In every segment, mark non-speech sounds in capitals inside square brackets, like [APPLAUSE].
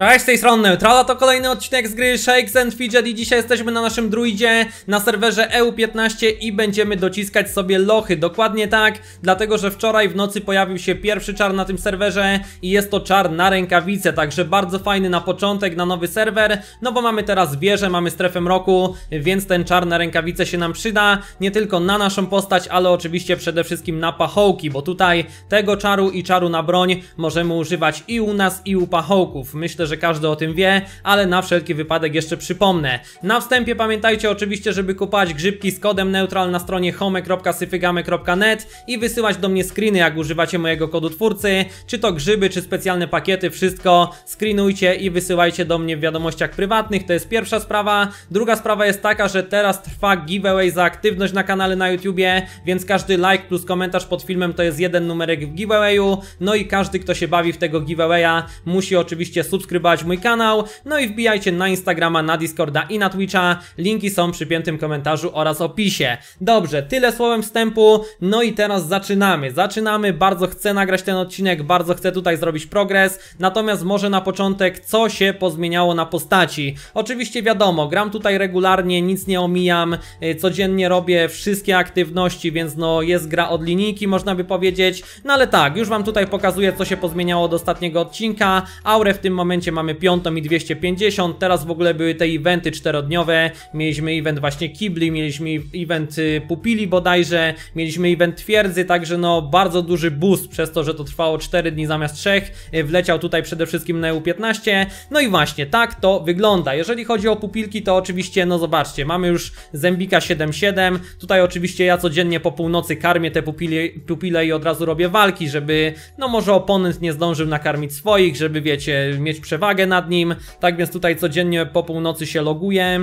Cześć, z tej strony Neutrala, to kolejny odcinek z gry Shakes and Fidget i dzisiaj jesteśmy na naszym druidzie na serwerze EU15 i będziemy dociskać sobie lochy, dokładnie tak, dlatego że wczoraj w nocy pojawił się pierwszy czar na tym serwerze i jest to czar na rękawice, także bardzo fajny na początek, na nowy serwer, no bo mamy teraz wieżę, mamy strefę mroku, więc ten czar na rękawice się nam przyda, nie tylko na naszą postać, ale oczywiście przede wszystkim na pachołki, bo tutaj tego czaru i czaru na broń możemy używać i u nas i u pachołków, myślę, że każdy o tym wie, ale na wszelki wypadek jeszcze przypomnę. Na wstępie pamiętajcie oczywiście, żeby kupować grzybki z kodem neutral na stronie home.syfygamy.net i wysyłać do mnie screeny, jak używacie mojego kodu twórcy, czy to grzyby, czy specjalne pakiety, wszystko screenujcie i wysyłajcie do mnie w wiadomościach prywatnych, to jest pierwsza sprawa. Druga sprawa jest taka, że teraz trwa giveaway za aktywność na kanale na YouTubie, więc każdy like plus komentarz pod filmem to jest jeden numerek w giveawayu, no i każdy, kto się bawi w tego giveawaya, musi oczywiście subskrybować subskrybować mój kanał, no i wbijajcie na Instagrama, na Discorda i na Twitcha, linki są przy piętym komentarzu oraz opisie. Dobrze, tyle słowem wstępu, no i teraz zaczynamy, zaczynamy, bardzo chcę nagrać ten odcinek, bardzo chcę tutaj zrobić progres, natomiast może na początek co się pozmieniało na postaci. Oczywiście wiadomo, gram tutaj regularnie, nic nie omijam, y, codziennie robię wszystkie aktywności, więc no jest gra od linijki można by powiedzieć, no ale tak, już wam tutaj pokazuję co się pozmieniało od ostatniego odcinka, aurę w tym momencie mamy piątą i 250, teraz w ogóle były te eventy czterodniowe, mieliśmy event właśnie kibli, mieliśmy event y, pupili bodajże, mieliśmy event twierdzy, także no bardzo duży boost przez to, że to trwało 4 dni zamiast 3, y, wleciał tutaj przede wszystkim na EU15, no i właśnie tak to wygląda, jeżeli chodzi o pupilki to oczywiście, no zobaczcie, mamy już Zembika 7.7, tutaj oczywiście ja codziennie po północy karmię te pupile, pupile i od razu robię walki, żeby no może oponent nie zdążył nakarmić swoich, żeby wiecie, mieć przewagę przewagę nad nim, tak więc tutaj codziennie po północy się loguję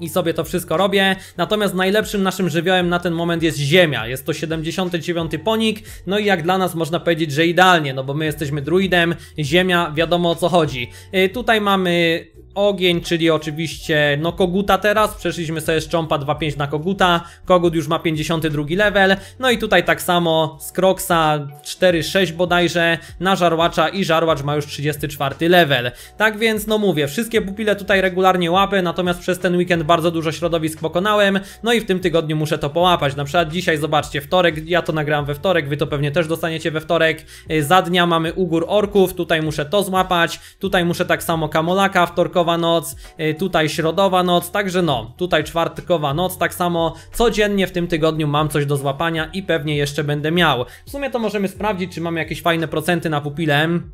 i sobie to wszystko robię. Natomiast najlepszym naszym żywiołem na ten moment jest Ziemia. Jest to 79 ponik, no i jak dla nas można powiedzieć, że idealnie, no bo my jesteśmy druidem, Ziemia, wiadomo o co chodzi. Yy, tutaj mamy ogień, czyli oczywiście no koguta teraz, przeszliśmy sobie z czompa 2.5 na koguta, kogut już ma 52 level, no i tutaj tak samo z Kroksa 4.6 bodajże, na żarłacza i żarłacz ma już 34 level. Tak więc no mówię, wszystkie pupile tutaj regularnie łapę, natomiast przez ten weekend bardzo dużo środowisk pokonałem, no i w tym tygodniu muszę to połapać, na przykład dzisiaj zobaczcie, wtorek, ja to nagrałem we wtorek, wy to pewnie też dostaniecie we wtorek, za dnia mamy ugór orków, tutaj muszę to złapać, tutaj muszę tak samo kamolaka czwartkowa noc, y, tutaj środowa noc, także no, tutaj czwartkowa noc, tak samo. Codziennie w tym tygodniu mam coś do złapania i pewnie jeszcze będę miał. W sumie to możemy sprawdzić, czy mamy jakieś fajne procenty na pupilem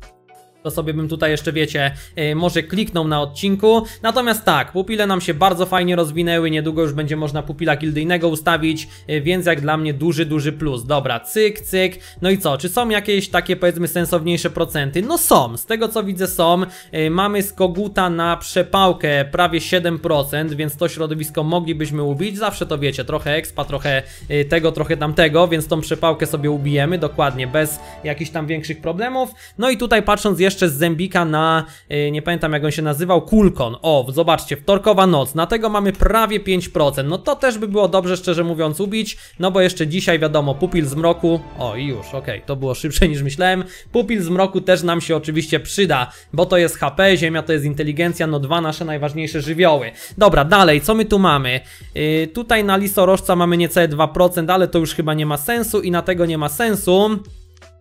to sobie bym tutaj jeszcze, wiecie, yy, może kliknął na odcinku. Natomiast tak, pupile nam się bardzo fajnie rozwinęły, niedługo już będzie można pupila gildyjnego ustawić, yy, więc jak dla mnie duży, duży plus. Dobra, cyk, cyk. No i co, czy są jakieś takie powiedzmy sensowniejsze procenty? No są, z tego co widzę są. Yy, mamy z koguta na przepałkę prawie 7%, więc to środowisko moglibyśmy ubić. Zawsze to wiecie, trochę expa, trochę tego, trochę tamtego, więc tą przepałkę sobie ubijemy, dokładnie, bez jakichś tam większych problemów. No i tutaj patrząc jeszcze jeszcze z Zembika na, yy, nie pamiętam jak on się nazywał, Kulkon. O, zobaczcie, wtorkowa noc, na tego mamy prawie 5%. No to też by było dobrze, szczerze mówiąc, ubić, no bo jeszcze dzisiaj wiadomo, pupil z mroku, o i już, okej, okay, to było szybsze [LAUGHS] niż myślałem. Pupil z mroku też nam się oczywiście przyda, bo to jest HP, Ziemia to jest inteligencja, no dwa nasze najważniejsze żywioły. Dobra, dalej, co my tu mamy? Yy, tutaj na lisorożca mamy niecałe 2%, ale to już chyba nie ma sensu i na tego nie ma sensu.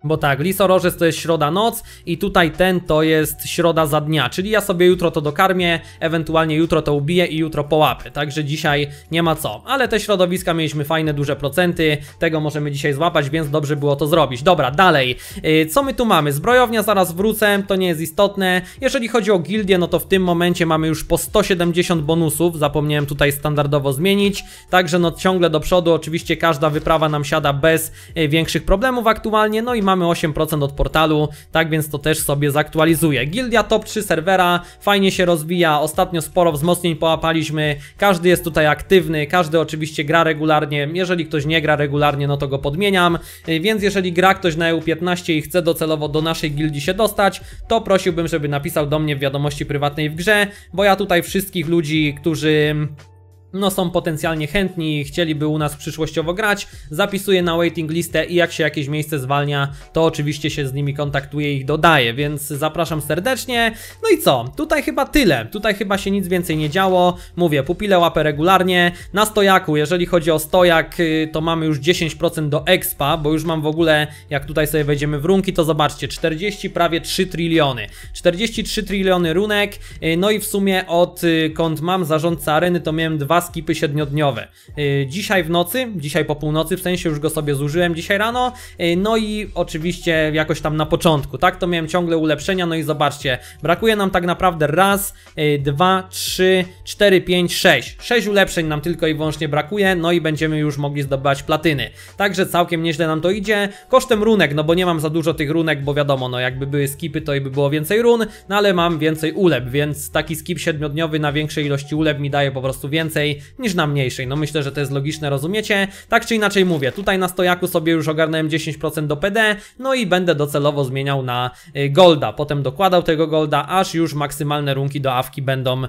Bo tak, lisorożec to jest środa noc i tutaj ten to jest środa za dnia, czyli ja sobie jutro to dokarmię, ewentualnie jutro to ubiję i jutro połapę, także dzisiaj nie ma co. Ale te środowiska mieliśmy fajne, duże procenty, tego możemy dzisiaj złapać, więc dobrze było to zrobić. Dobra, dalej, yy, co my tu mamy? Zbrojownia, zaraz wrócę, to nie jest istotne. Jeżeli chodzi o gildię, no to w tym momencie mamy już po 170 bonusów, zapomniałem tutaj standardowo zmienić, także no ciągle do przodu, oczywiście każda wyprawa nam siada bez yy, większych problemów aktualnie, no i mamy 8% od portalu, tak więc to też sobie zaktualizuję. Gildia top 3 serwera, fajnie się rozwija, ostatnio sporo wzmocnień połapaliśmy, każdy jest tutaj aktywny, każdy oczywiście gra regularnie, jeżeli ktoś nie gra regularnie, no to go podmieniam, więc jeżeli gra ktoś na EU15 i chce docelowo do naszej gildii się dostać, to prosiłbym, żeby napisał do mnie w wiadomości prywatnej w grze, bo ja tutaj wszystkich ludzi, którzy no są potencjalnie chętni, chcieliby u nas przyszłościowo grać, zapisuję na waiting listę i jak się jakieś miejsce zwalnia, to oczywiście się z nimi kontaktuję i ich dodaję, więc zapraszam serdecznie. No i co? Tutaj chyba tyle, tutaj chyba się nic więcej nie działo, mówię, pupile łapę regularnie, na stojaku, jeżeli chodzi o stojak, y, to mamy już 10% do expa, bo już mam w ogóle, jak tutaj sobie wejdziemy w runki, to zobaczcie, 40, prawie 3 triliony, 43 triliony runek, y, no i w sumie od y, kąt mam zarządca areny, to miałem skipy siedmiodniowe. Yy, dzisiaj w nocy, dzisiaj po północy, w sensie już go sobie zużyłem dzisiaj rano, yy, no i oczywiście jakoś tam na początku, tak, to miałem ciągle ulepszenia, no i zobaczcie, brakuje nam tak naprawdę raz, yy, dwa, trzy, cztery, pięć, sześć. Sześć ulepszeń nam tylko i wyłącznie brakuje, no i będziemy już mogli zdobywać platyny. Także całkiem nieźle nam to idzie, kosztem runek, no bo nie mam za dużo tych runek, bo wiadomo, no jakby były skipy, to i by było więcej run, no ale mam więcej ulep, więc taki skip siedmiodniowy na większej ilości ulep mi daje po prostu więcej, niż na mniejszej. No myślę, że to jest logiczne, rozumiecie? Tak czy inaczej mówię, tutaj na stojaku sobie już ogarnąłem 10% do PD, no i będę docelowo zmieniał na y, Golda. Potem dokładał tego Golda, aż już maksymalne runki do awki będą y,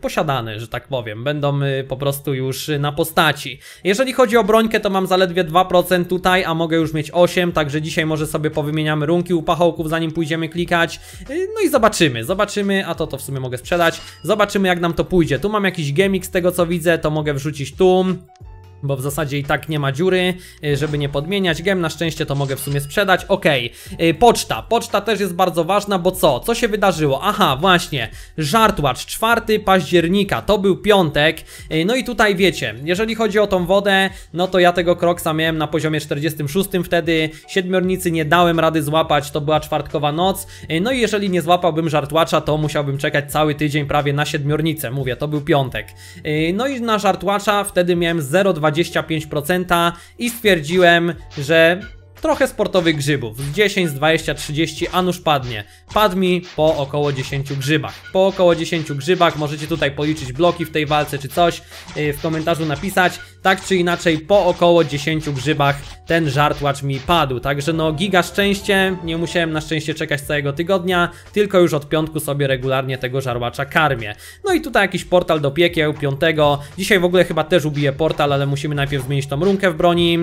posiadane, że tak powiem. Będą y, po prostu już na postaci. Jeżeli chodzi o brońkę, to mam zaledwie 2% tutaj, a mogę już mieć 8, także dzisiaj może sobie powymieniamy runki u pachołków, zanim pójdziemy klikać. No i zobaczymy, zobaczymy, a to to w sumie mogę sprzedać. Zobaczymy jak nam to pójdzie. Tu mam jakiś gemik z tego co widzę, to mogę wrzucić tu bo w zasadzie i tak nie ma dziury, y, żeby nie podmieniać. Gem na szczęście to mogę w sumie sprzedać. Ok, poczta. Poczta też jest bardzo ważna, bo co? Co się wydarzyło? Aha, właśnie. Żartłacz, 4 października, to był piątek. Y, no i tutaj wiecie, jeżeli chodzi o tą wodę, no to ja tego kroksa miałem na poziomie 46 wtedy. Siedmiornicy nie dałem rady złapać, to była czwartkowa noc. Y, no i jeżeli nie złapałbym żartłacza, to musiałbym czekać cały tydzień prawie na siedmiornicę. Mówię, to był piątek. No i na żartłacza wtedy miałem 0,20 25% i stwierdziłem, że trochę sportowych grzybów. Z 10, z 20, 30, a nuż padnie. Padł mi po około 10 grzybach. Po około 10 grzybach możecie tutaj policzyć bloki w tej walce czy coś yy, w komentarzu napisać. Tak czy inaczej po około 10 grzybach ten żartłacz mi padł. Także no giga szczęście, nie musiałem na szczęście czekać całego tygodnia, tylko już od piątku sobie regularnie tego żarłacza karmię. No i tutaj jakiś portal do piekieł, piątego. Dzisiaj w ogóle chyba też ubiję portal, ale musimy najpierw zmienić tą runkę w broni.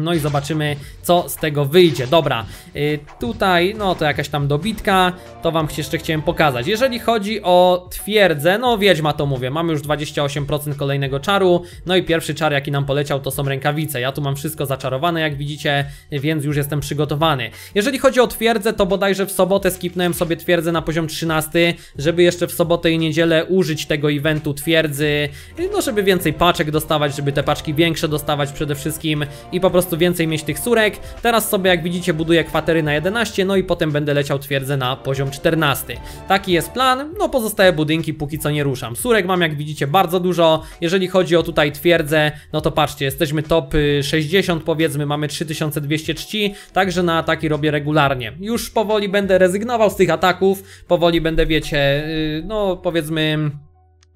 No i zobaczymy, co z tego wyjdzie. Dobra, yy, tutaj, no to jakaś tam dobitka, to wam jeszcze chciałem pokazać. Jeżeli chodzi o twierdzę, no wiedźma to mówię, mamy już 28% kolejnego czaru, no i pierwszy czar jaki nam poleciał to są rękawice. Ja tu mam wszystko zaczarowane, jak widzicie, więc już jestem przygotowany. Jeżeli chodzi o twierdzę, to bodajże w sobotę skipnąłem sobie twierdzę na poziom 13, żeby jeszcze w sobotę i niedzielę użyć tego eventu twierdzy, no żeby więcej paczek dostawać, żeby te paczki większe dostawać przede wszystkim i po prostu prostu więcej mieć tych surek. Teraz sobie jak widzicie buduję kwatery na 11, no i potem będę leciał twierdzę na poziom 14. Taki jest plan, no pozostałe budynki póki co nie ruszam. Surek mam jak widzicie bardzo dużo, jeżeli chodzi o tutaj twierdzę, no to patrzcie, jesteśmy top 60 y, powiedzmy, mamy 3200 czci, także na ataki robię regularnie. Już powoli będę rezygnował z tych ataków, powoli będę wiecie, y, no powiedzmy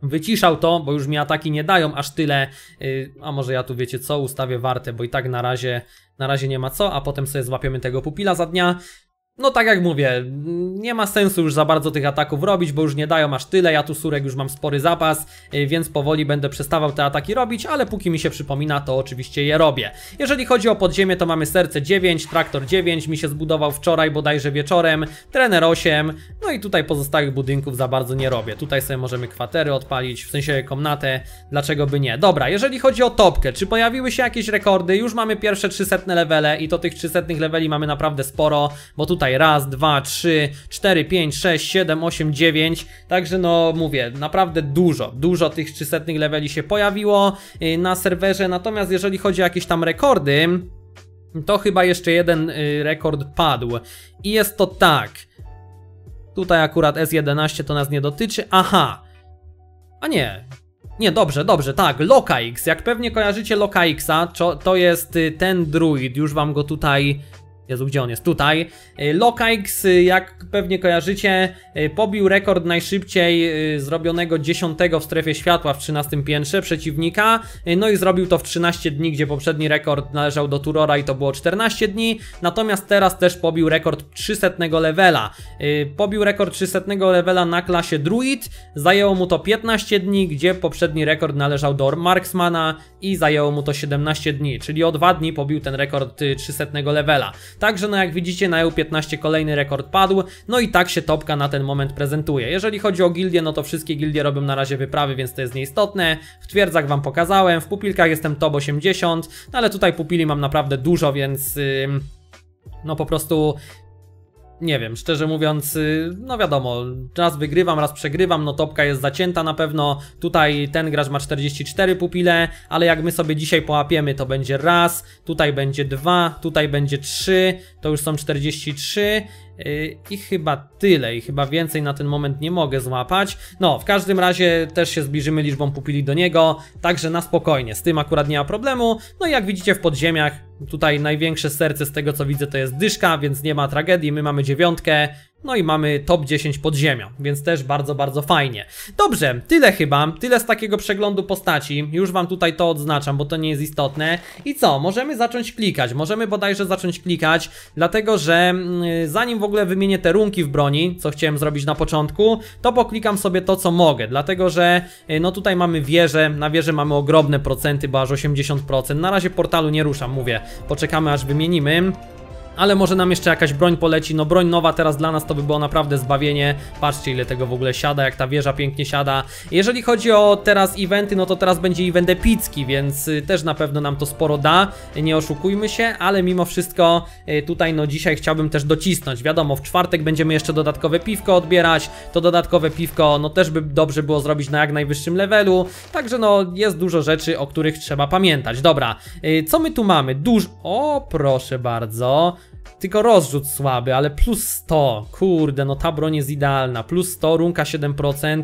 wyciszał to, bo już mi ataki nie dają aż tyle, yy, a może ja tu wiecie co, ustawię warte, bo i tak na razie, na razie nie ma co, a potem sobie złapiemy tego pupila za dnia. No tak jak mówię, nie ma sensu już za bardzo tych ataków robić, bo już nie dają aż tyle, ja tu surek już mam spory zapas, y, więc powoli będę przestawał te ataki robić, ale póki mi się przypomina, to oczywiście je robię. Jeżeli chodzi o podziemie, to mamy serce 9, traktor 9, mi się zbudował wczoraj bodajże wieczorem, trener 8, no i tutaj pozostałych budynków za bardzo nie robię. Tutaj sobie możemy kwatery odpalić, w sensie komnatę, dlaczego by nie. Dobra, jeżeli chodzi o topkę, czy pojawiły się jakieś rekordy? Już mamy pierwsze 300 levele i to tych 300 leveli mamy naprawdę sporo, bo tutaj tutaj raz, dwa, trzy, cztery, pięć, sześć, siedem, osiem, dziewięć. Także no mówię, naprawdę dużo, dużo tych 300 leveli się pojawiło y, na serwerze. Natomiast jeżeli chodzi o jakieś tam rekordy, to chyba jeszcze jeden y, rekord padł. I jest to tak. Tutaj akurat S11 to nas nie dotyczy. Aha. A nie, nie, dobrze, dobrze, tak, LokaX, jak pewnie kojarzycie LokaXa, to jest y, ten druid, już wam go tutaj Jezu, gdzie on jest? Tutaj. Y, Lokaix, y, jak pewnie kojarzycie, y, pobił rekord najszybciej zrobionego 10 w strefie światła w 13 piętrze przeciwnika. No i zrobił to w 13 dni, gdzie poprzedni rekord należał do Turora i to było 14 dni. Natomiast teraz też pobił rekord 300 levela. Pobił rekord 300 levela na klasie Druid. Zajęło mu to 15 dni, gdzie poprzedni rekord należał do Marksmana i zajęło mu to 17 dni, czyli o 2 dni pobił ten rekord y, 300 levela. Także no jak widzicie na EU15 kolejny rekord padł, no i tak się topka na ten moment prezentuje. Jeżeli chodzi o gildie, no to wszystkie gildie robią na razie wyprawy, więc to jest nieistotne. W twierdzach wam pokazałem, w pupilkach jestem top 80, no ale tutaj pupili mam naprawdę dużo, więc... ym, no po prostu nie wiem, szczerze mówiąc, y, no wiadomo, raz wygrywam, raz przegrywam, no topka jest zacięta na pewno. Tutaj ten gracz ma 44 pupile, ale jak my sobie dzisiaj połapiemy, to będzie raz, tutaj będzie dwa, tutaj będzie trzy, to już są 43. yy, I chyba tyle, i chyba więcej na ten moment nie mogę złapać. No, w każdym razie też się zbliżymy liczbą pupili do niego, także na spokojnie, z tym akurat nie ma problemu. No i jak widzicie w podziemiach, tutaj największe serce z tego co widzę to jest dyszka, więc nie ma tragedii, my mamy dziewiątkę. No i mamy top 10 podziemia, więc też bardzo, bardzo fajnie. Dobrze, tyle chyba, tyle z takiego przeglądu postaci. Już wam tutaj to odznaczam, bo to nie jest istotne. I co? Możemy zacząć klikać, możemy bodajże zacząć klikać, dlatego że mm, zanim w ogóle wymienię te runki w broni, co chciałem zrobić na początku, to poklikam sobie to, co mogę, dlatego że y, no tutaj mamy wieżę, na wieżę mamy ogromne procenty, bo aż 80%. Na razie portalu nie ruszam, mówię, poczekamy aż wymienimy. Ale może nam jeszcze jakaś broń poleci, no broń nowa teraz dla nas to by było naprawdę zbawienie. Patrzcie ile tego w ogóle siada, jak ta wieża pięknie siada. Jeżeli chodzi o teraz eventy, no to teraz będzie event epicki, więc y, też na pewno nam to sporo da. Nie oszukujmy się, ale mimo wszystko y, tutaj no dzisiaj chciałbym też docisnąć. Wiadomo, w czwartek będziemy jeszcze dodatkowe piwko odbierać. To dodatkowe piwko, no też by dobrze było zrobić na jak najwyższym levelu. Także no jest dużo rzeczy, o których trzeba pamiętać. Dobra, y, co my tu mamy? Duż... O, proszę bardzo tylko rozrzut słaby, ale plus 100. Kurde, no ta broń jest idealna. Plus 100, runka 7%.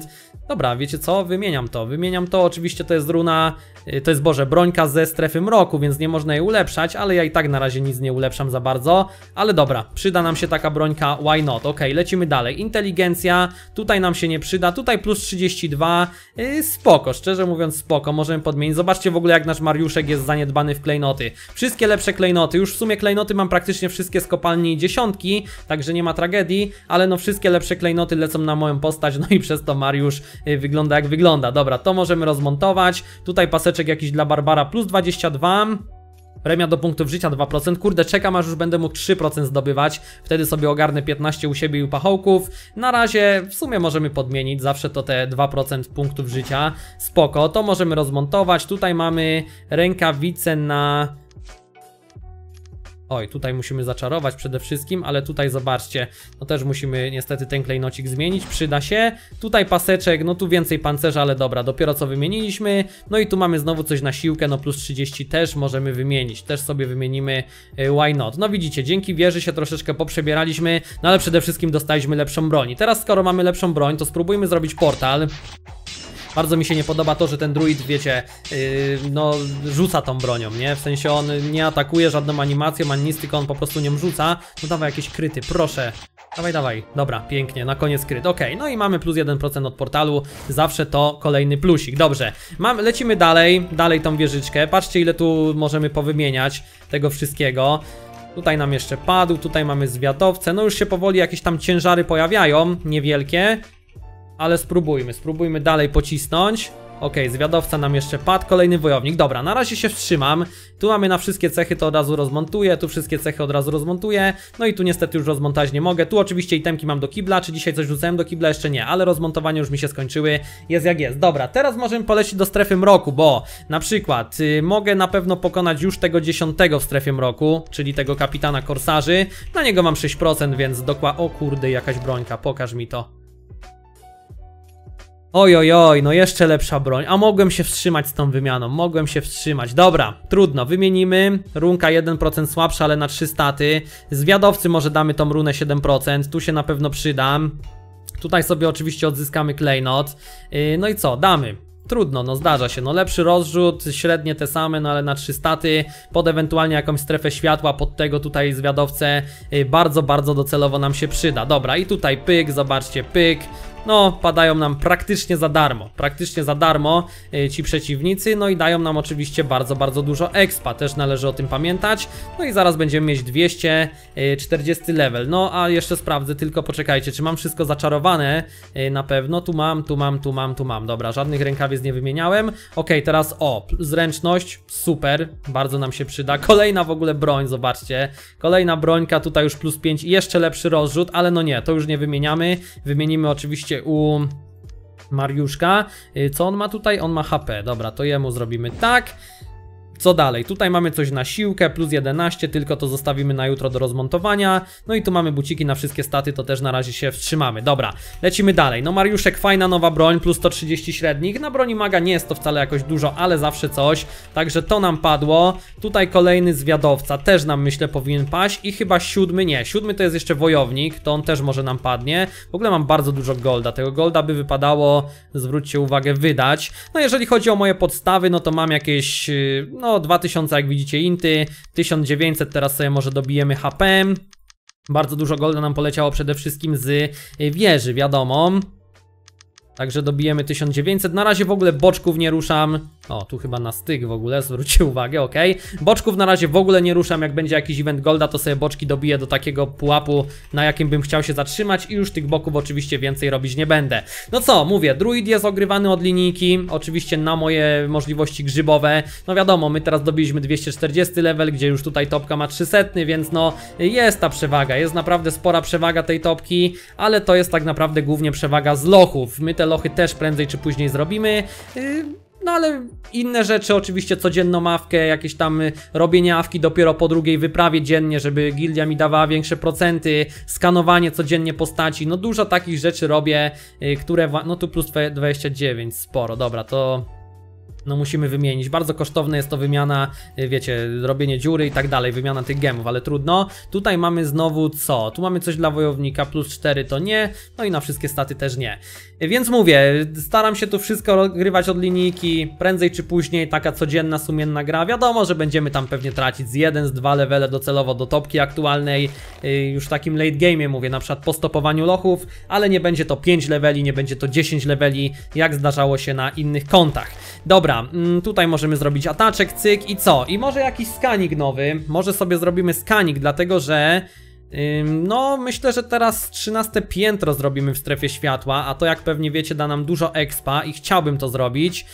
Dobra, wiecie co? Wymieniam to. Wymieniam to. Oczywiście to jest runa, y, to jest Boże, brońka ze strefy mroku, więc nie można jej ulepszać, ale ja i tak na razie nic nie ulepszam za bardzo. Ale dobra, przyda nam się taka brońka, why not? Ok, lecimy dalej. Inteligencja, tutaj nam się nie przyda, tutaj plus 32. Yy, spoko, szczerze mówiąc spoko, możemy podmienić. Zobaczcie w ogóle jak nasz Mariuszek jest zaniedbany w klejnoty. Wszystkie lepsze klejnoty, już w sumie klejnoty mam praktycznie wszystkie z kopalni dziesiątki, także nie ma tragedii, ale no wszystkie lepsze klejnoty lecą na moją postać, no i przez to Mariusz y, wygląda jak wygląda. Dobra, to możemy rozmontować. Tutaj paseczek jakiś dla Barbara plus 22. Premia do punktów życia 2%. Kurde, czekam aż już będę mógł 3% zdobywać. Wtedy sobie ogarnę 15 u siebie i u pachołków. Na razie w sumie możemy podmienić, zawsze to te 2% punktów życia. Spoko, to możemy rozmontować. Tutaj mamy rękawice na Oj, tutaj musimy zaczarować przede wszystkim, ale tutaj zobaczcie, no też musimy niestety ten klejnocik zmienić, przyda się. Tutaj paseczek, no tu więcej pancerza, ale dobra, dopiero co wymieniliśmy. No i tu mamy znowu coś na siłkę, no plus 30 też możemy wymienić, też sobie wymienimy, y, why not. No widzicie, dzięki wieży się troszeczkę poprzebieraliśmy, no ale przede wszystkim dostaliśmy lepszą broń. Teraz skoro mamy lepszą broń, to spróbujmy zrobić portal. Bardzo mi się nie podoba to, że ten druid, wiecie, yy, no rzuca tą bronią, nie? W sensie on nie atakuje żadną animacją, ani nic, tylko on po prostu nią rzuca. No dawaj jakieś kryty, proszę. Dawaj, dawaj. Dobra, pięknie, na koniec kryt. Okej, no i mamy plus 1% od portalu. Zawsze to kolejny plusik. Dobrze, Mam, lecimy dalej, dalej tą wieżyczkę. Patrzcie ile tu możemy powymieniać tego wszystkiego. Tutaj nam jeszcze padł, tutaj mamy zwiatowce. No już się powoli jakieś tam ciężary pojawiają, niewielkie. Ale spróbujmy, spróbujmy dalej pocisnąć. Okej, zwiadowca nam jeszcze padł, kolejny wojownik. Dobra, na razie się wstrzymam. Tu mamy na wszystkie cechy, to od razu rozmontuję, tu wszystkie cechy od razu rozmontuję. No i tu niestety już rozmontować nie mogę. Tu oczywiście itemki mam do kibla, czy dzisiaj coś rzucałem do kibla? Jeszcze nie, ale rozmontowania już mi się skończyły. Jest jak jest. Dobra, teraz możemy polecić do strefy mroku, bo na przykład y, mogę na pewno pokonać już tego dziesiątego w strefie mroku, czyli tego kapitana korsarzy. Na niego mam 6%, więc dokładnie... O kurde, jakaś brońka, pokaż mi to. Oj, oj, oj, no jeszcze lepsza broń. A mogłem się wstrzymać z tą wymianą, mogłem się wstrzymać. Dobra, trudno, wymienimy. Runka 1% słabsza, ale na 3 staty. Zwiadowcy może damy tą runę 7%, tu się na pewno przydam. Tutaj sobie oczywiście odzyskamy klejnot. Yy, no i co, damy. trudno, no zdarza się. No lepszy rozrzut, średnie te same, no ale na trzy staty, pod ewentualnie jakąś strefę światła, pod tego tutaj zwiadowcę y, bardzo, bardzo docelowo nam się przyda. Dobra, i tutaj pyk, zobaczcie, pyk, no, padają nam praktycznie za darmo. Praktycznie za darmo y, ci przeciwnicy, no i dają nam oczywiście bardzo, bardzo dużo expa, też należy o tym pamiętać. No i zaraz będziemy mieć 240 level. No, a jeszcze sprawdzę, tylko poczekajcie, czy mam wszystko zaczarowane y, na pewno. Tu mam, tu mam, tu mam, tu mam. Dobra, żadnych rękawiec nie wymieniałem. Ok, teraz o, zręczność, super, bardzo nam się przyda. Kolejna w ogóle broń, zobaczcie. Kolejna brońka, tutaj już plus 5 i jeszcze lepszy rozrzut, ale no nie, to już nie wymieniamy. Wymienimy oczywiście u Mariuszka. Y, co on ma tutaj? On ma HP. Dobra, to jemu zrobimy tak. Co dalej? Tutaj mamy coś na siłkę, plus 11, tylko to zostawimy na jutro do rozmontowania. No i tu mamy buciki na wszystkie staty, to też na razie się wstrzymamy. Dobra, lecimy dalej. No Mariuszek, fajna nowa broń, plus 130 średnich. Na broni maga nie jest to wcale jakoś dużo, ale zawsze coś. Także to nam padło. Tutaj kolejny zwiadowca, też nam myślę powinien paść. I chyba siódmy, nie, siódmy to jest jeszcze wojownik, to on też może nam padnie. W ogóle mam bardzo dużo golda, tego golda by wypadało, zwróćcie uwagę, wydać. No jeżeli chodzi o moje podstawy, no to mam jakieś, y, no no 2000 jak widzicie inty, 1900 teraz sobie może dobijemy HP. Bardzo dużo golda nam poleciało przede wszystkim z y, wieży, wiadomo. Także dobijemy 1900. Na razie w ogóle boczków nie ruszam. O, tu chyba na styk w ogóle, zwróćcie uwagę, ok. Boczków na razie w ogóle nie ruszam. Jak będzie jakiś event golda, to sobie boczki dobiję do takiego pułapu, na jakim bym chciał się zatrzymać. I już tych boków oczywiście więcej robić nie będę. No co, mówię, druid jest ogrywany od linijki. Oczywiście na moje możliwości grzybowe. No wiadomo, my teraz dobiliśmy 240 level, gdzie już tutaj topka ma 300, więc no jest ta przewaga. Jest naprawdę spora przewaga tej topki, ale to jest tak naprawdę głównie przewaga z lochów. My te lochy też prędzej czy później zrobimy. Yy, no ale inne rzeczy, oczywiście codzienną mawkę, jakieś tam y, robienie awki dopiero po drugiej wyprawie dziennie, żeby gildia mi dawała większe procenty, skanowanie codziennie postaci, no dużo takich rzeczy robię, yy, które, no tu plus 29, sporo, dobra, to no musimy wymienić. Bardzo kosztowne jest to wymiana, y, wiecie, robienie dziury i tak dalej, wymiana tych gemów, ale trudno. Tutaj mamy znowu co? Tu mamy coś dla wojownika, plus 4 to nie, no i na wszystkie staty też nie. Więc mówię, staram się tu wszystko grywać od linijki, prędzej czy później taka codzienna, sumienna gra. Wiadomo, że będziemy tam pewnie tracić z 1, z 2 levele docelowo do topki aktualnej, y, już w takim late game mówię, na przykład po stopowaniu lochów, ale nie będzie to 5 leveli, nie będzie to 10 leveli, jak zdarzało się na innych kontach. Dobra, mm, tutaj możemy zrobić ataczek, cyk i co? I może jakiś skanik nowy, może sobie zrobimy skanik, dlatego że... No, myślę, że teraz 13 piętro zrobimy w strefie światła, a to jak pewnie wiecie da nam dużo expa i chciałbym to zrobić.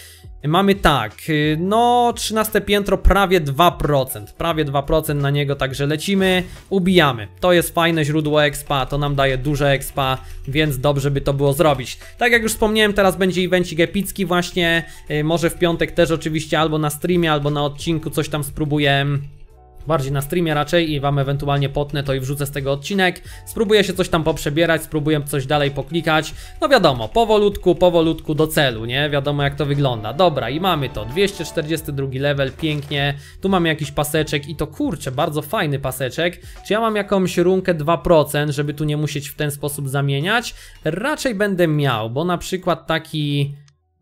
Mamy tak, y, no 13 piętro prawie 2%, prawie 2% na niego, także lecimy, ubijamy. To jest fajne źródło expa, to nam daje duże expa, więc dobrze by to było zrobić. Tak jak już wspomniałem, teraz będzie evencik epicki właśnie, y, może w piątek też oczywiście albo na streamie, albo na odcinku coś tam spróbuję bardziej na streamie raczej i wam ewentualnie potnę to i wrzucę z tego odcinek. Spróbuję się coś tam poprzebierać, spróbuję coś dalej poklikać. No wiadomo, powolutku, powolutku do celu, nie? Wiadomo jak to wygląda. Dobra, i mamy to. 242 level, pięknie. Tu mamy jakiś paseczek i to kurczę, bardzo fajny paseczek. Czy ja mam jakąś runkę 2%, żeby tu nie musieć w ten sposób zamieniać? Raczej będę miał, bo na przykład taki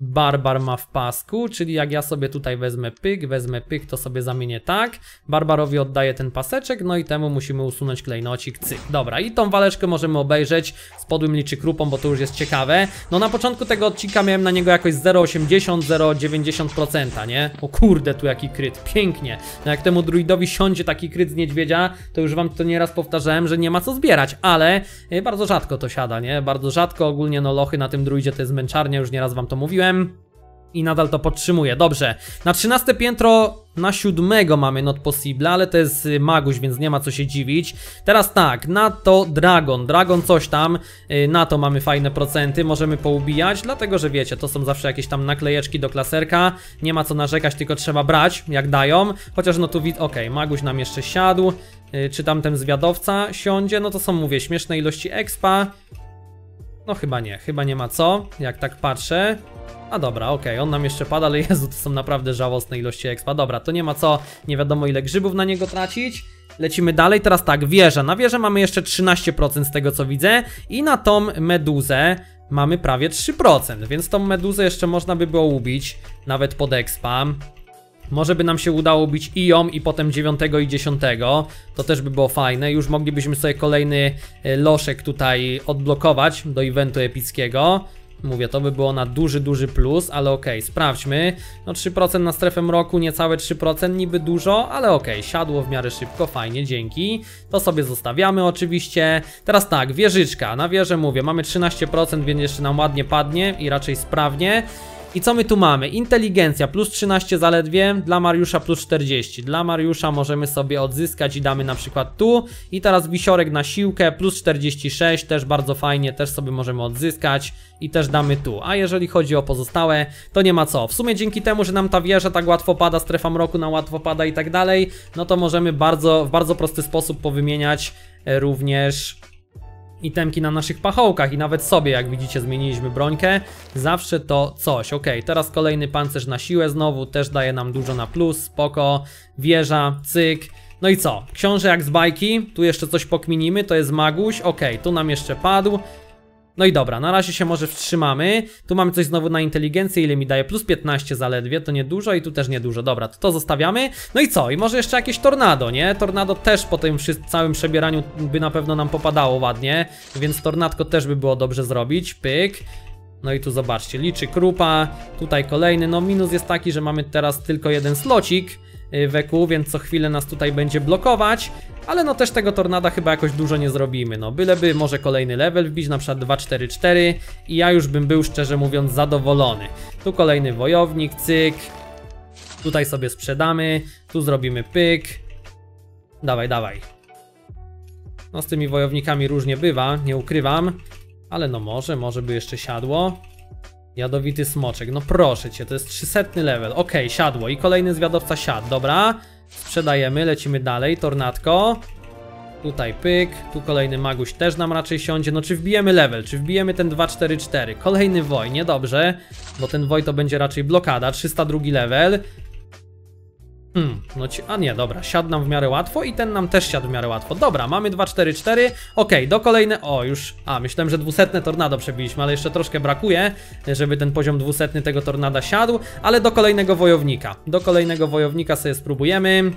Barbar ma w pasku, czyli jak ja sobie tutaj wezmę pyk, wezmę pyk, to sobie zamienię tak. Barbarowi oddaję ten paseczek, no i temu musimy usunąć klejnocik, cyk. Dobra, i tą waleczkę możemy obejrzeć z podłym liczy krupą, bo to już jest ciekawe. No na początku tego odcinka miałem na niego jakoś 0,80, 0,90%, nie? O kurde, tu jaki kryt, pięknie. No jak temu druidowi siądzie taki kryt z niedźwiedzia, to już wam to nieraz powtarzałem, że nie ma co zbierać, ale y, bardzo rzadko to siada, nie? Bardzo rzadko, ogólnie no lochy na tym druidzie to jest męczarnia, już nieraz wam to mówiłem i nadal to podtrzymuję. Dobrze, na 13 piętro na siódmego mamy not possible, ale to jest y, maguś, więc nie ma co się dziwić. Teraz tak, na to dragon, dragon coś tam, y, na to mamy fajne procenty, możemy poubijać, dlatego że wiecie, to są zawsze jakieś tam naklejeczki do klaserka, nie ma co narzekać, tylko trzeba brać, jak dają, chociaż no tu wid... okej, okay, maguś nam jeszcze siadł, y, czy tam ten zwiadowca siądzie, no to są, mówię, śmieszne ilości expa, no chyba nie, chyba nie ma co, jak tak patrzę. A dobra, okej, okay, on nam jeszcze pada, ale [LAUGHS] Jezu, to są naprawdę żałosne ilości expa. Dobra, to nie ma co, nie wiadomo ile grzybów na niego tracić. Lecimy dalej, teraz tak, wieża. Na wieżę mamy jeszcze 13% z tego co widzę i na tą meduzę mamy prawie 3%, więc tą meduzę jeszcze można by było ubić, nawet pod expa. Może by nam się udało bić i ją, i potem 9 i 10. To też by było fajne. Już moglibyśmy sobie kolejny e, loszek tutaj odblokować do eventu epickiego. Mówię, to by było na duży, duży plus, ale okej, okay, sprawdźmy. No 3% na strefę mroku, niecałe 3%, niby dużo, ale okej, okay, siadło w miarę szybko, fajnie, dzięki. To sobie zostawiamy oczywiście. Teraz tak, wieżyczka. Na wieżę mówię, mamy 13%, więc jeszcze nam ładnie padnie i raczej sprawnie. I co my tu mamy? Inteligencja plus 13 zaledwie, dla Mariusza plus 40. Dla Mariusza możemy sobie odzyskać i damy na przykład tu. I teraz wisiorek na siłkę plus 46, też bardzo fajnie, też sobie możemy odzyskać i też damy tu. A jeżeli chodzi o pozostałe, to nie ma co. W sumie dzięki temu, że nam ta wieża tak łatwo pada, strefa mroku na łatwo pada i tak dalej, no to możemy bardzo, w bardzo prosty sposób powymieniać e, również itemki na naszych pachołkach i nawet sobie, jak widzicie, zmieniliśmy brońkę. Zawsze to coś. Ok, teraz kolejny pancerz na siłę znowu, też daje nam dużo na plus, spoko. Wieża, cyk. No i co? Książę jak z bajki, tu jeszcze coś pokminimy, to jest Maguś, ok, tu nam jeszcze padł. No i dobra, na razie się może wstrzymamy. Tu mamy coś znowu na inteligencję, ile mi daje? Plus 15 zaledwie, to niedużo i tu też niedużo. Dobra, to to zostawiamy. No i co? I może jeszcze jakieś tornado, nie? Tornado też po tym całym przebieraniu by na pewno nam popadało ładnie, więc tornadko też by było dobrze zrobić. Pyk. No i tu zobaczcie, liczy krupa, tutaj kolejny, no minus jest taki, że mamy teraz tylko jeden slocik weku, więc co chwilę nas tutaj będzie blokować, ale no też tego tornada chyba jakoś dużo nie zrobimy, no byleby może kolejny level wbić, na przykład 2-4-4 i ja już bym był szczerze mówiąc zadowolony. Tu kolejny wojownik, cyk, tutaj sobie sprzedamy, tu zrobimy pyk, dawaj, dawaj. No z tymi wojownikami różnie bywa, nie ukrywam, ale no może, może by jeszcze siadło. Jadowity smoczek, no proszę cię, to jest 300 level, ok, siadło i kolejny zwiadowca siadł, dobra. Sprzedajemy, lecimy dalej, tornadko. Tutaj pyk, tu kolejny maguś też nam raczej siądzie. No czy wbijemy level, czy wbijemy ten 244? Kolejny woj, niedobrze, bo ten woj to będzie raczej blokada, 302 level. Hmm, no ci, a nie, dobra, siadł nam w miarę łatwo i ten nam też siadł w miarę łatwo. Dobra, mamy 2, 4, 4. Ok, do kolejne. O, już. A, myślałem, że dwusetne tornado przebiliśmy, ale jeszcze troszkę brakuje, żeby ten poziom dwusetny tego tornada siadł. Ale do kolejnego wojownika. Do kolejnego wojownika sobie spróbujemy.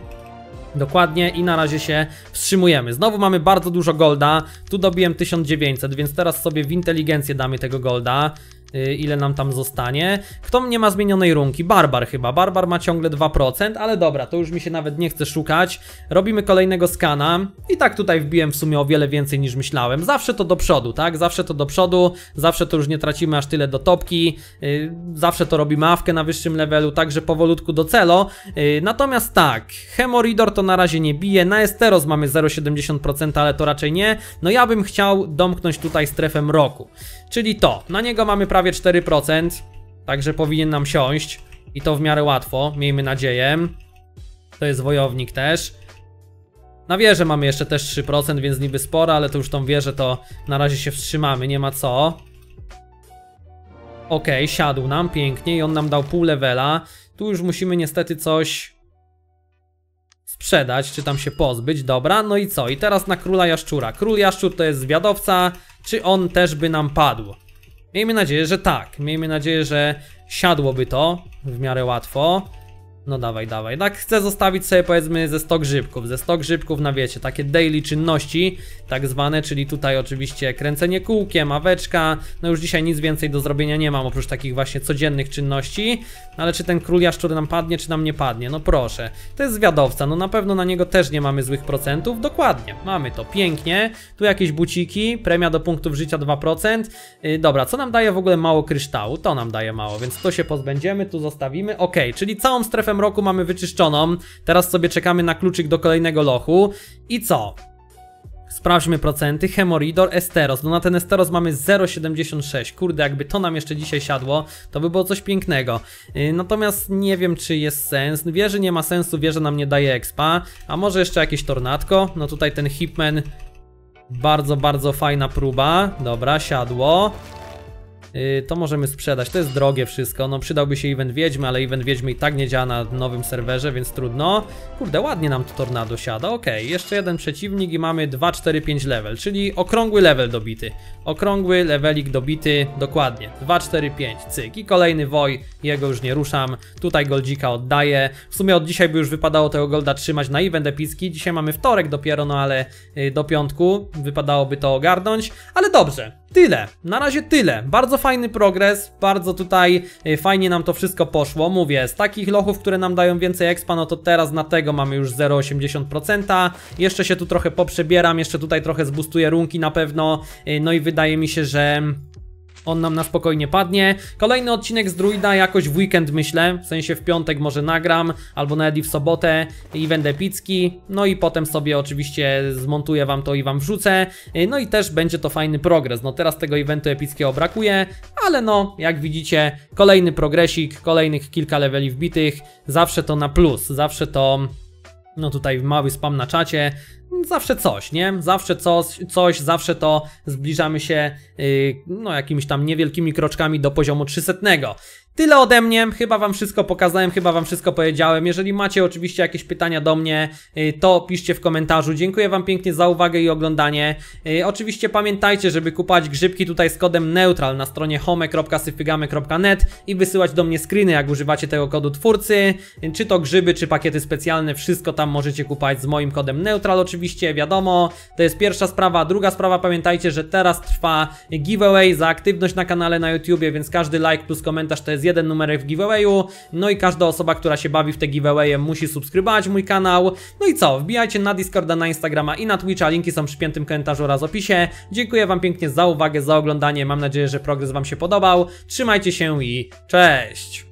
Dokładnie i na razie się wstrzymujemy. Znowu mamy bardzo dużo golda. Tu dobiłem 1900, więc teraz sobie w inteligencję damy tego golda. Y, ile nam tam zostanie. Kto nie ma zmienionej runki? Barbar chyba. Barbar ma ciągle 2%, ale dobra, to już mi się nawet nie chce szukać. Robimy kolejnego skana i tak tutaj wbiłem w sumie o wiele więcej niż myślałem. Zawsze to do przodu, tak? Zawsze to do przodu, zawsze to już nie tracimy aż tyle do topki, yy, zawsze to robimy awkę na wyższym levelu, także powolutku do celo. Yy, natomiast tak, Hemoridor to na razie nie bije, na Esteros mamy 0,70%, ale to raczej nie. No ja bym chciał domknąć tutaj strefę mroku. Czyli to, na niego mamy prawie 4%, także powinien nam siąść i to w miarę łatwo, miejmy nadzieję. To jest wojownik też. Na wieżę mamy jeszcze też 3%, więc niby sporo, ale to już tą wieżę to na razie się wstrzymamy, nie ma co. Ok, siadł nam pięknie i on nam dał pół levela. Tu już musimy niestety coś sprzedać, czy tam się pozbyć, dobra, no i co? I teraz na króla jaszczura. Król jaszczur to jest zwiadowca, czy on też by nam padł? Miejmy nadzieję, że tak. Miejmy nadzieję, że siadłoby to w miarę łatwo. No dawaj, dawaj. Tak chcę zostawić sobie powiedzmy ze 100 grzybków. Ze 100 grzybków na wiecie, takie daily czynności, tak zwane, czyli tutaj oczywiście kręcenie kółkiem, aweczka. No już dzisiaj nic więcej do zrobienia nie mam, oprócz takich właśnie codziennych czynności. Ale czy ten król jaszczur nam padnie, czy nam nie padnie? No proszę. To jest zwiadowca, no na pewno na niego też nie mamy złych procentów. Dokładnie, mamy to, pięknie. Tu jakieś buciki, premia do punktów życia 2%. Yy, dobra, co nam daje w ogóle mało kryształu? To nam daje mało, więc to się pozbędziemy, tu zostawimy. Ok, czyli całą strefę mroku mamy wyczyszczoną. Teraz sobie czekamy na kluczyk do kolejnego lochu. I co? Sprawdźmy procenty. Hemoridor, Esteros. No na ten Esteros mamy 0,76. Kurde, jakby to nam jeszcze dzisiaj siadło, to by było coś pięknego. Yy, natomiast nie wiem, czy jest sens. Wieży nie ma sensu, wieża nam nie daje expa. A może jeszcze jakieś tornadko? No tutaj ten Hipman. Bardzo, bardzo fajna próba. Dobra, siadło. Yy, to możemy sprzedać, to jest drogie wszystko, no przydałby się event Wiedźmy, ale event Wiedźmy i tak nie działa na nowym serwerze, więc trudno. Kurde, ładnie nam tu tornado siada, okej, jeszcze jeden przeciwnik i mamy 2, 4, 5 level, czyli okrągły level dobity. Okrągły levelik dobity, dokładnie, 2, 4, 5, cyk. I kolejny woj, jego już nie ruszam, tutaj goldzika oddaję. W sumie od dzisiaj by już wypadało tego golda trzymać na event epicki, dzisiaj mamy wtorek dopiero, no ale yy, do piątku wypadałoby to ogarnąć, ale dobrze, tyle, na razie tyle. Bardzo fajny progres, bardzo tutaj y, fajnie nam to wszystko poszło. Mówię, z takich lochów, które nam dają więcej expa, no to teraz na tego mamy już 0,80%. Jeszcze się tu trochę poprzebieram, jeszcze tutaj trochę zbustuję runki na pewno. Y, No i wydaje mi się, że on nam na spokojnie padnie. Kolejny odcinek z Druida jakoś w weekend myślę, w sensie w piątek może nagram, albo nawet i w sobotę. Event epicki, no i potem sobie oczywiście zmontuję wam to i wam wrzucę, Y, no i też będzie to fajny progres, no teraz tego eventu epickiego brakuje, ale no, jak widzicie, kolejny progresik, kolejnych kilka leveli wbitych, zawsze to na plus, zawsze to no tutaj mały spam na czacie, zawsze coś, nie? Zawsze coś, coś zawsze to zbliżamy się yy, no jakimiś tam niewielkimi kroczkami do poziomu 300. Tyle ode mnie, chyba wam wszystko pokazałem, chyba wam wszystko powiedziałem. Jeżeli macie oczywiście jakieś pytania do mnie, yy, to piszcie w komentarzu. Dziękuję wam pięknie za uwagę i oglądanie. Yy, oczywiście pamiętajcie, żeby kupować grzybki tutaj z kodem neutral na stronie home.syfygamy.net i wysyłać do mnie screeny, jak używacie tego kodu twórcy. Yy, Czy to grzyby, czy pakiety specjalne, wszystko tam możecie kupować z moim kodem neutral oczywiście, wiadomo. To jest pierwsza sprawa. Druga sprawa, pamiętajcie, że teraz trwa giveaway za aktywność na kanale na YouTubie, więc każdy like plus komentarz to jest jeden numerek w giveawayu. No i każda osoba, która się bawi w te giveawaye musi subskrybować mój kanał. No i co? Wbijajcie na Discorda, na Instagrama i na Twitcha. Linki są w przypiętym komentarzu oraz opisie. Dziękuję wam pięknie za uwagę, za oglądanie. Mam nadzieję, że progres wam się podobał. Trzymajcie się i cześć!